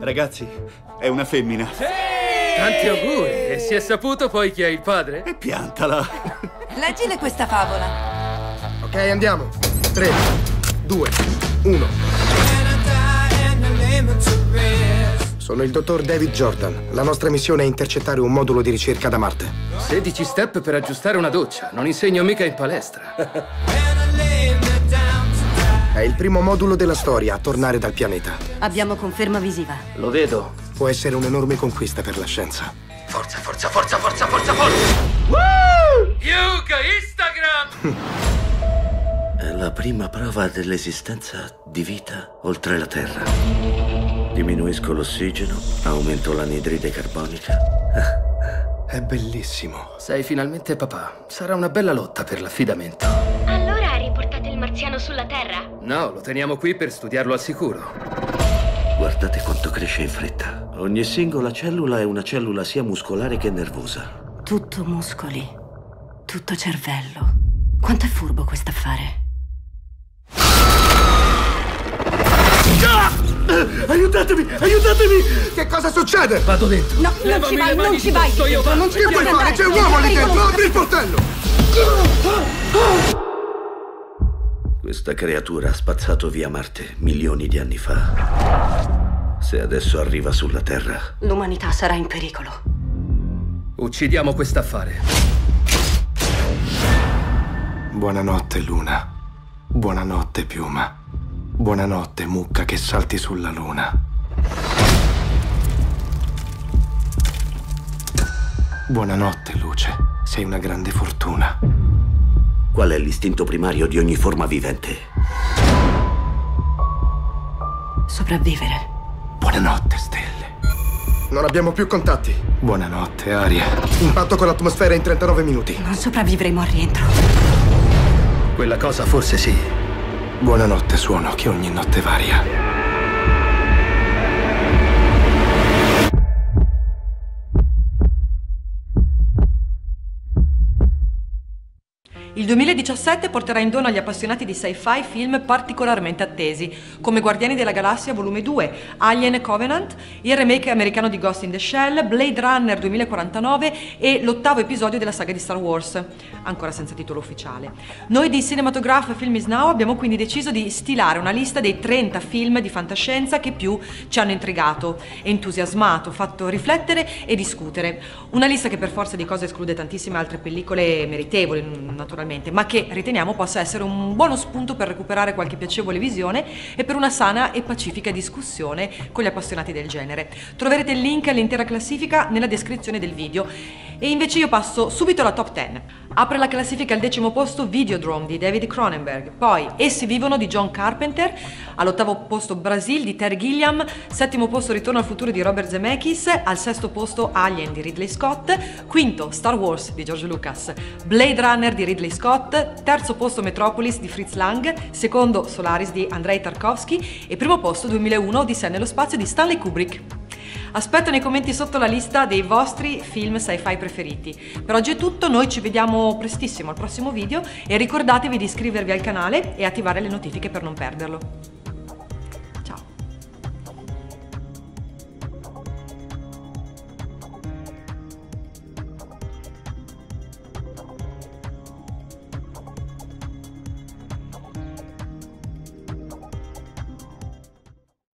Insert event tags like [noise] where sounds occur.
Ragazzi, è una femmina. Tanti auguri! E si è saputo poi chi è il padre? E piantala. Leggile questa favola. Ok, andiamo. 3, 2, 1. Sono il dottor David Jordan. La nostra missione è intercettare un modulo di ricerca da Marte. 16 step per aggiustare una doccia. Non insegno mica in palestra. [laughs] È il primo modulo della storia a tornare dal pianeta. Abbiamo conferma visiva. Lo vedo. Può essere un'enorme conquista per la scienza. Forza, forza, forza, forza, forza, forza! Woo! Yuga, Instagram! [laughs] È la prima prova dell'esistenza di vita oltre la Terra. Diminuisco l'ossigeno, aumento l'anidride carbonica. [laughs] È bellissimo. Sei finalmente papà. Sarà una bella lotta per l'affidamento. Marziano sulla Terra? No, lo teniamo qui per studiarlo al sicuro. Guardate quanto cresce in fretta. Ogni singola cellula è una cellula sia muscolare che nervosa. Tutto muscoli. Tutto cervello. Quanto è furbo quest'affare. Aiutatemi! Aiutatemi! Che cosa succede? Vado dentro. No, non Levami ci vai, non ci vai. dosso, io vado. non ci Che puoi vuoi fare? C'è un uomo lì dentro! Apri il portello! Questa creatura ha spazzato via Marte milioni di anni fa. Se adesso arriva sulla Terra, L'umanità sarà in pericolo. Uccidiamo quest'affare. Buonanotte, Luna. Buonanotte, piuma. Buonanotte, mucca che salti sulla luna. Buonanotte, luce. Sei una grande fortuna. Qual è l'istinto primario di ogni forma vivente? Sopravvivere. Buonanotte, stelle. Non abbiamo più contatti. Buonanotte, aria. Impatto con l'atmosfera in 39 minuti. Non sopravvivremo al rientro. Quella cosa forse sì. Buonanotte, suono che ogni notte varia. Il 2017 porterà in dono agli appassionati di sci-fi film particolarmente attesi, come Guardiani della Galassia Volume 2, Alien Covenant, il remake americano di Ghost in the Shell, Blade Runner 2049 e l'ottavo episodio della saga di Star Wars, ancora senza titolo ufficiale. Noi di Cinematograph Film is Now abbiamo quindi deciso di stilare una lista dei 30 film di fantascienza che più ci hanno intrigato, entusiasmato, fatto riflettere e discutere. Una lista che per forza di cose esclude tantissime altre pellicole meritevoli, naturalmente, ma che riteniamo possa essere un buono spunto per recuperare qualche piacevole visione e per una sana e pacifica discussione con gli appassionati del genere. Troverete il link all'intera classifica nella descrizione del video. E invece io passo subito alla top 10. Apre la classifica al decimo posto Videodrome di David Cronenberg, poi Essi vivono di John Carpenter, all'ottavo posto Brasil di Terry Gilliam, settimo posto Ritorno al futuro di Robert Zemeckis, al sesto posto Alien di Ridley Scott, quinto Star Wars di George Lucas, Blade Runner di Ridley Scott, terzo posto Metropolis di Fritz Lang, secondo Solaris di Andrei Tarkovsky e primo posto 2001 Odissea nello spazio di Stanley Kubrick. Aspetto nei commenti sotto la lista dei vostri film sci-fi preferiti. Per oggi è tutto, noi ci vediamo prestissimo al prossimo video e ricordatevi di iscrivervi al canale e attivare le notifiche per non perderlo.